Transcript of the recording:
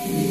Yeah.